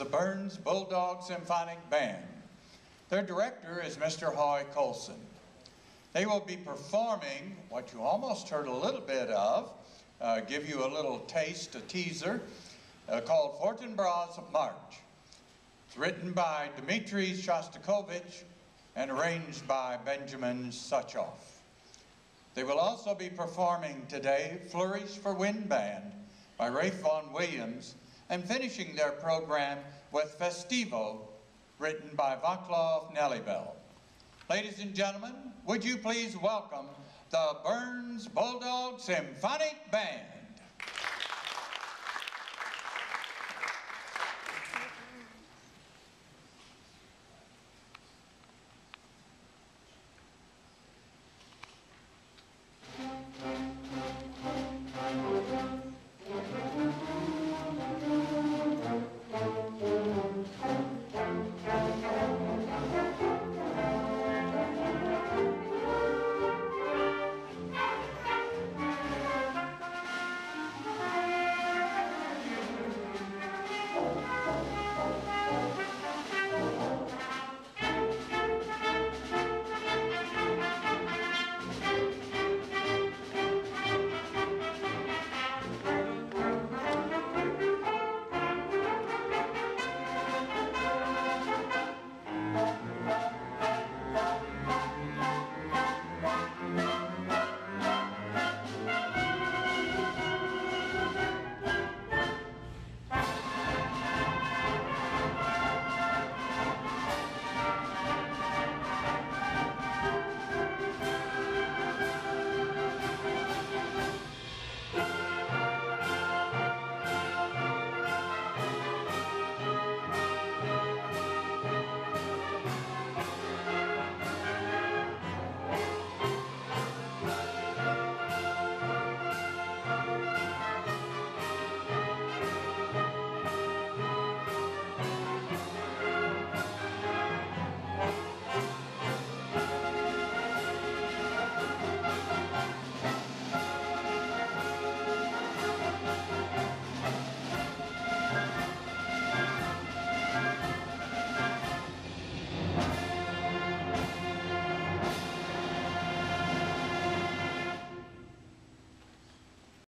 the Burns Bulldog Symphonic Band. Their director is Mr. Hoy Colson. They will be performing what you almost heard a little bit of, uh, give you a little taste, a teaser, uh, called Fortinbras March. It's written by Dmitri Shostakovich and arranged by Benjamin Suchoff. They will also be performing today Flourish for Wind Band by Ralph Vaughan Williams and finishing their program with Festivo written by Vaclav Nelhybel. Ladies and gentlemen, would you please welcome the Burns Bulldog Symphonic Band.